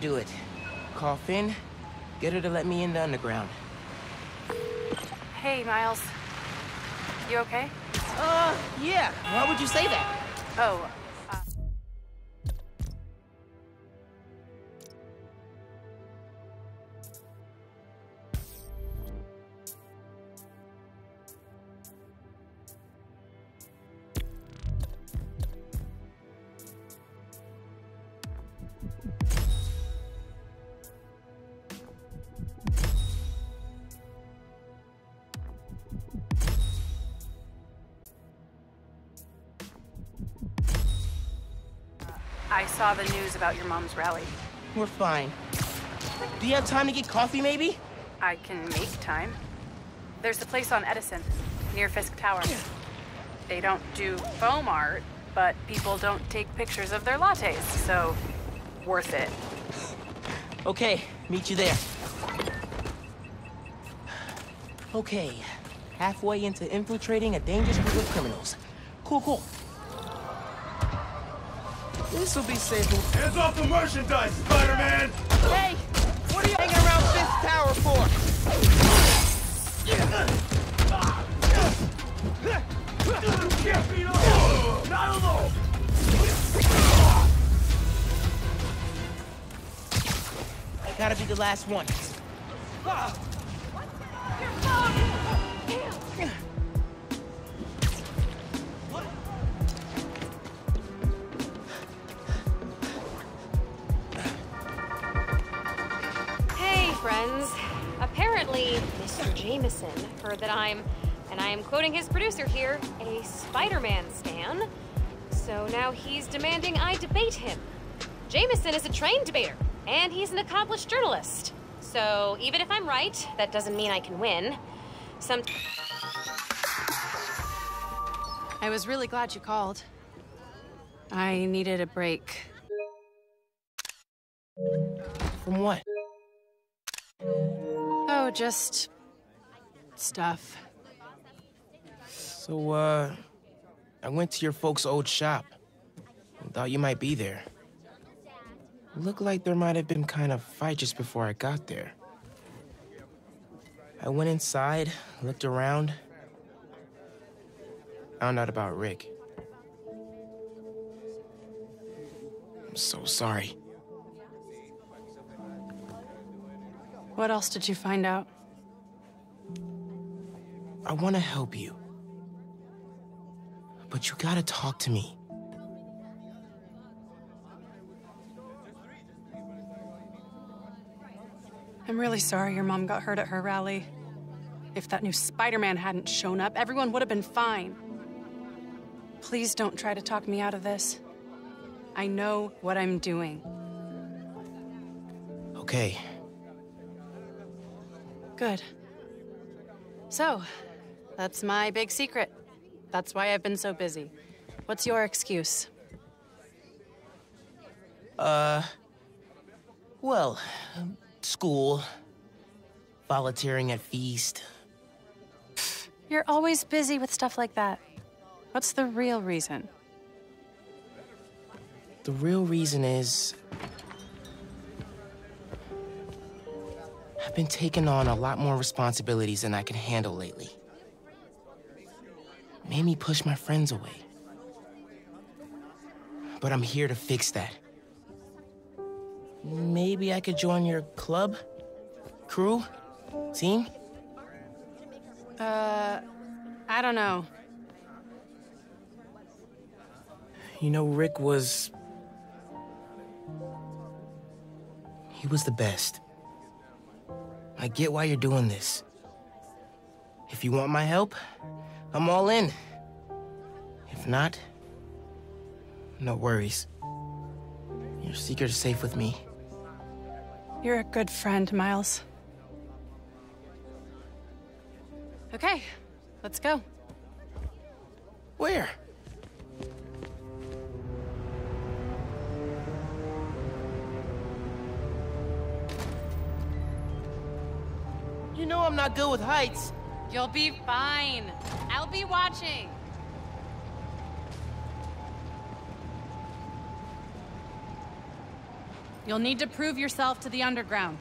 do it. Call Phin, get her to let me in the underground. Hey, Miles. You okay? Uh, yeah. Why would you say that? Oh, I saw the news about your mom's rally. We're fine. Do you have time to get coffee, maybe? I can make time. There's the place on Edison, near Fisk Tower. They don't do foam art, but people don't take pictures of their lattes, so worth it. Okay, meet you there. Okay, halfway into infiltrating a dangerous group of criminals. Cool, cool. This'll be safe. Hands off the merchandise, Spider-Man! Hey! What are you hanging around Fisk Tower for? Get me off! Not alone! Gotta be the last one. Hey, Jameson that I'm, and I am quoting his producer here, a Spider Man stan. So now he's demanding I debate him. Jameson is a trained debater, and he's an accomplished journalist. So even if I'm right, that doesn't mean I can win. Some. I was really glad you called. I needed a break. From what? Oh, just. Stuff. So, uh, I went to your folks' old shop. and Thought you might be there. Looked like there might have been kind of fight just before I got there. I went inside, looked around, found out about Rick. I'm so sorry. What else did you find out? I want to help you. But you gotta talk to me. I'm really sorry your mom got hurt at her rally. If that new Spider Man hadn't shown up, everyone would have been fine. Please don't try to talk me out of this. I know what I'm doing. Okay, Good. So, that's my big secret. That's why I've been so busy. What's your excuse? Uh, well, school, volunteering at Feast. You're always busy with stuff like that. What's the real reason? The real reason is. I've been taking on a lot more responsibilities than I can handle lately. Made me push my friends away. But I'm here to fix that. Maybe I could join your club? Crew? Team? Uh, I don't know. You know, Rick was. He was the best. I get why you're doing this. If you want my help, I'm all in. If not, no worries. Your secret is safe with me. You're a good friend, Miles. Okay, let's go. Where? You know I'm not good with heights. You'll be fine. I'll be watching. You'll need to prove yourself to the underground.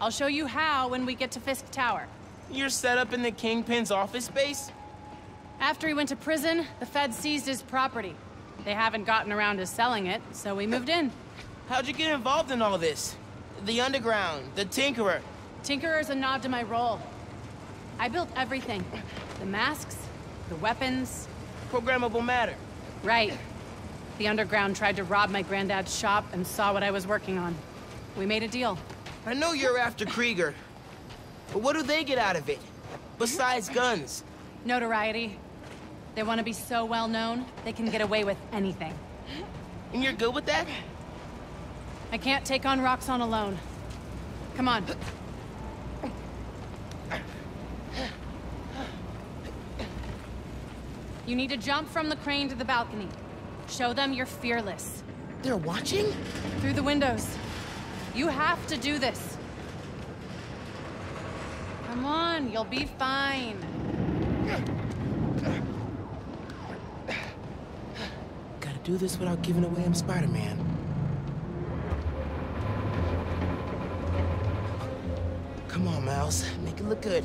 I'll show you how when we get to Fisk Tower. You're set up in the Kingpin's office space? After he went to prison, the feds seized his property. They haven't gotten around to selling it, so we moved in. How'd you get involved in all this? The underground, the Tinkerer. Tinkerer's a nod to my role. I built everything. The masks, the weapons. Programmable matter. Right. The underground tried to rob my granddad's shop and saw what I was working on. We made a deal. I know you're after Krieger. But what do they get out of it? Besides guns? Notoriety. They want to be so well known, they can get away with anything. And you're good with that? I can't take on Roxxon alone. Come on. You need to jump from the crane to the balcony. Show them you're fearless. They're watching? Through the windows. You have to do this. Come on, you'll be fine. Gotta do this without giving away I'm Spider-Man. Come on, Miles. Make it look good.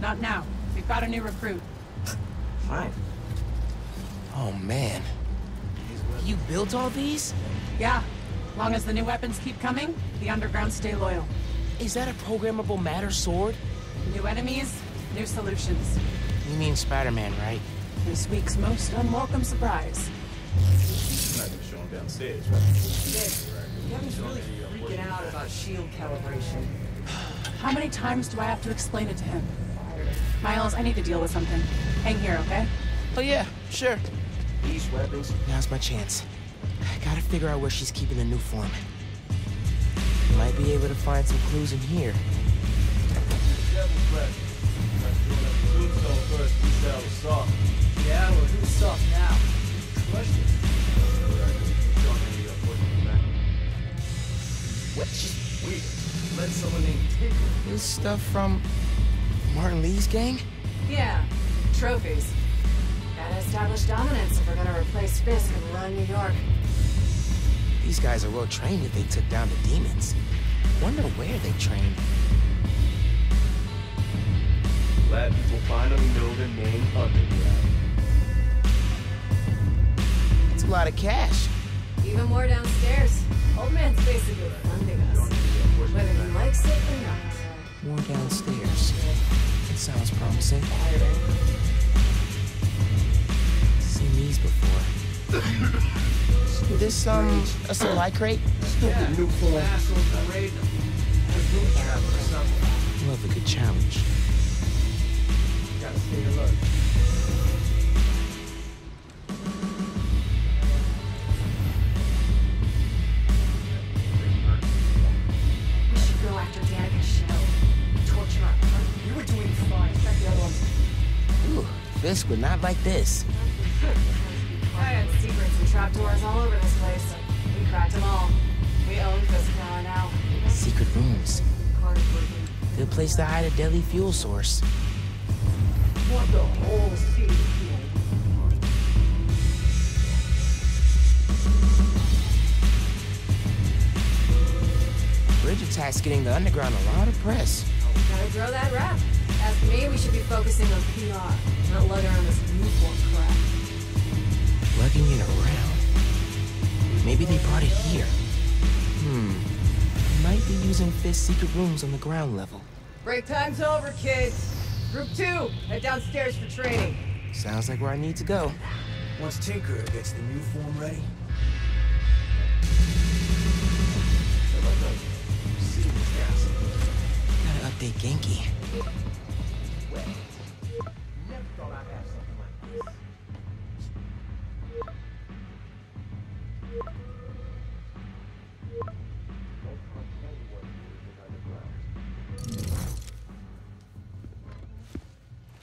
Not now. We've got a new recruit. Fine. Oh, man. You built all these? Yeah. Long as the new weapons keep coming, the underground stay loyal. Is that a programmable matter sword? New enemies, new solutions. You mean Spider-Man, right? This week's most unwelcome surprise. Not gonna show him downstairs, right? Gavin's really freaking out about shield calibration. How many times do I have to explain it to him? Miles, I need to deal with something. Hang here, okay? Oh, yeah, sure. These weapons. Now's my chance. I gotta figure out where she's keeping the Nuform. Might be able to find some clues in here. Yeah, well, who's soft now? Crushed it. What's weird? Let someone named Tinker. This stuff from Martin Li's gang? Yeah, trophies. Gotta establish dominance if we're gonna replace Fisk and run New York. These guys are well trained if they took down the demons. Wonder where they trained. Glad people finally know their name underground. It's a lot of cash. Even more downstairs. Old man's basically funding us. Whether he likes it or not. More downstairs. It sounds promising. Seen these before. this, um, a supply crate? Nuform. Assholes parading them. There's room trap or something. Love a good challenge. Gotta stay alert. Fisk would not like this. I had secrets and trapdoors all over this place. We cracked them all. We own Fisk Tower now. Secret rooms. Good place to hide a deadly fuel source. Want the whole city. Bridge attack's getting the underground a lot of press. Gotta grow that rap. As for me, we should be focusing on PR, not lugging around this Nuform crap. Lugging it around. Maybe they brought it here. Hmm. Might be using Fisk's secret rooms on the ground level. Break time's over, kids. Group two, head downstairs for training. Sounds like where I need to go. Once Tinker gets the Nuform ready. Gotta update Ganke.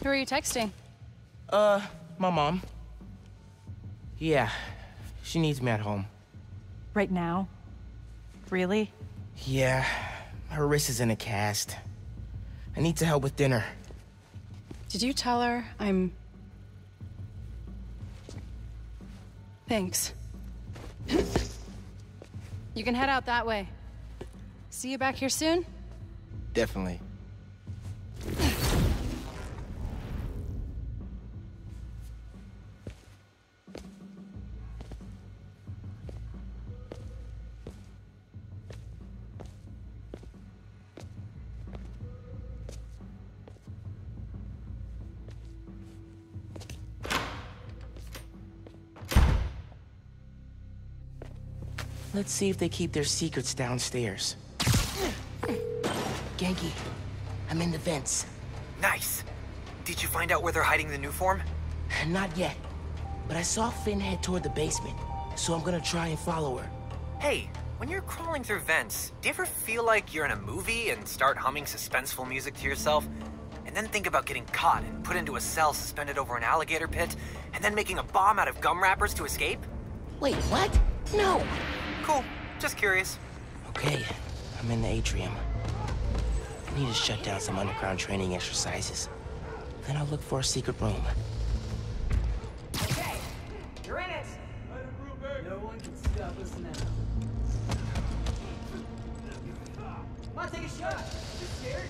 Who are you texting? Uh, my mom. Yeah, she needs me at home. Right now? Really? Yeah, her wrist is in a cast. I need to help with dinner. Did you tell her I'm. Thanks. you can head out that way. See you back here soon? Definitely. Let's see if they keep their secrets downstairs. Ganke, I'm in the vents. Nice. Did you find out where they're hiding the Nuform? Not yet, but I saw Phin head toward the basement, so I'm gonna try and follow her. Hey, when you're crawling through vents, do you ever feel like you're in a movie and start humming suspenseful music to yourself? And then think about getting caught and put into a cell suspended over an alligator pit, and then making a bomb out of gum wrappers to escape? Wait, what? No! Cool. Just curious. Okay, I'm in the atrium. I need to shut down some underground training exercises. Then I'll look for a secret room. Okay, you're in it. No one can stop us now. Come on, take a shot. You scared?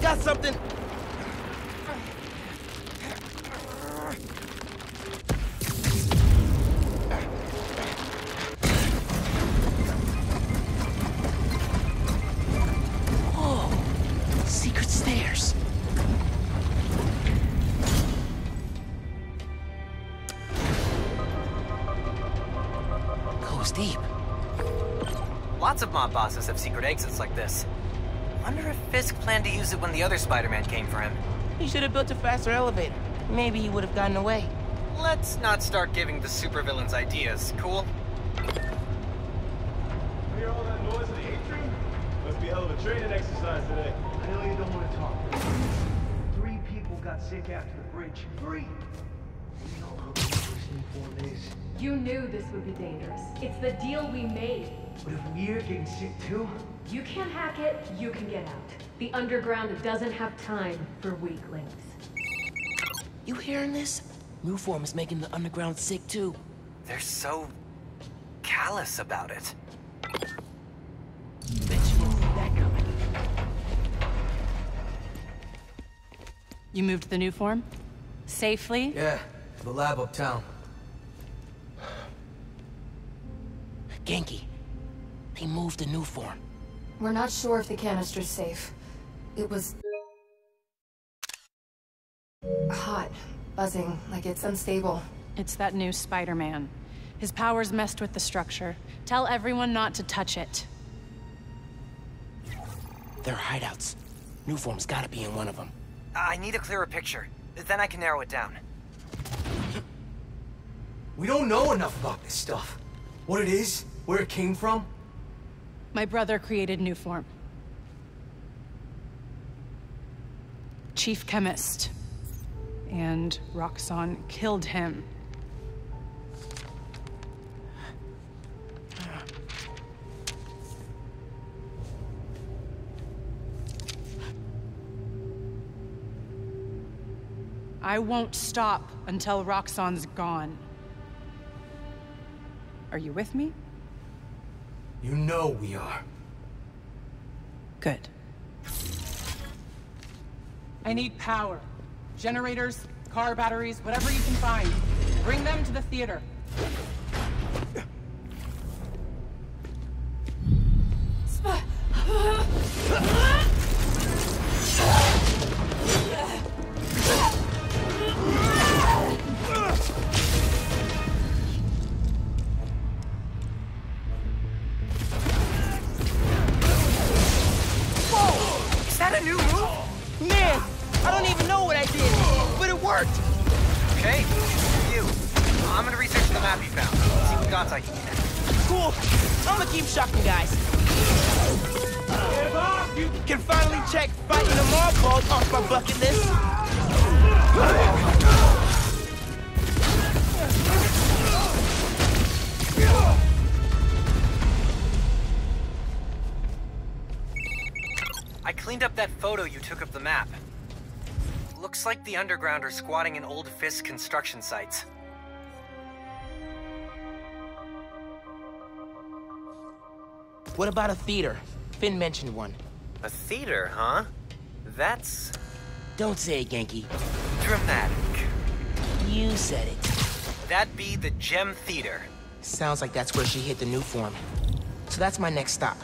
Got something! Whoa! Secret stairs. Goes deep. Lots of mob bosses have secret exits like this. I wonder if Fisk planned to use it when the other Spider-Man came for him. He should have built a faster elevator. Maybe he would have gotten away. Let's not start giving the supervillains ideas, cool? Hear all that noise in the atrium? Must be a hell of a training exercise today. I know you don't want to talk. Three people got sick after the bridge. Three! You know how dangerous Nuform is. You knew this would be dangerous. It's the deal we made. But if we're getting sick too, You can't hack it, you can get out. The underground doesn't have time for weaklings. You hearing this? Nuform is making the underground sick too. They're so... callous about it. Bet you didn't see that coming. You moved the Nuform? Safely? Yeah, to the lab uptown. Ganke, they moved the Nuform. We're not sure if the canister's safe. It was... hot, buzzing, like it's unstable. It's that new Spider-Man. His powers messed with the structure. Tell everyone not to touch it. They're hideouts. Nuform's gotta be in one of them. I need a clearer picture. Then I can narrow it down. We don't know enough about this stuff. What it is, where it came from. My brother created Nuform. Chief chemist. And Roxxon killed him. I won't stop until Roxxon's gone. Are you with me? You know we are. Good. I need power. Generators, car batteries, whatever you can find. Bring them to the theater. Like the underground are squatting in old Fisk construction sites. What about a theater? Phin mentioned one. A theater, huh? That's Don't say it, Ganke. dramatic. You said it. That'd be the Gem Theater. Sounds like that's where she hit the Nuform. So that's my next stop.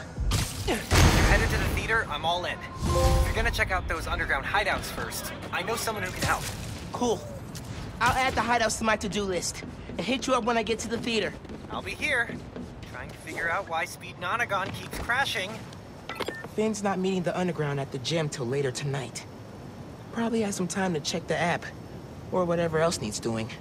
You're headed to the theater, I'm all in. Gonna check out those underground hideouts first, I know someone who can help. Cool. I'll add the hideouts to my to-do list and hit you up when I get to the theater. I'll be here, trying to figure out why Speed Nonagon keeps crashing. Phin's not meeting the underground at the gym till later tonight. Probably has some time to check the app, or whatever else needs doing.